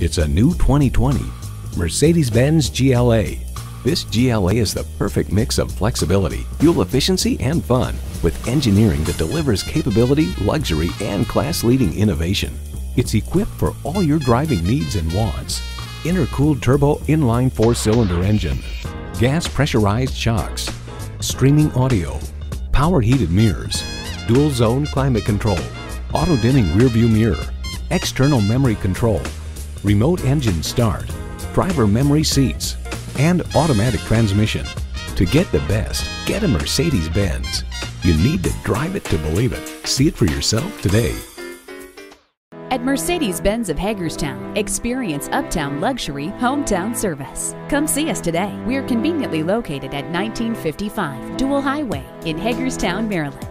It's a new 2020 Mercedes-Benz GLA. This GLA is the perfect mix of flexibility, fuel efficiency, and fun, with engineering that delivers capability, luxury, and class-leading innovation. It's equipped for all your driving needs and wants. Intercooled turbo inline four-cylinder engine, gas pressurized shocks, streaming audio, power heated mirrors, dual zone climate control, auto dimming rearview mirror, external memory control, remote engine start, driver memory seats, and automatic transmission. To get the best, get a Mercedes-Benz. You need to drive it to believe it. See it for yourself today. At Mercedes Benz of Hagerstown, experience uptown luxury, hometown service. Come see us today. We're conveniently located at 1955 Dual Highway in Hagerstown, Maryland.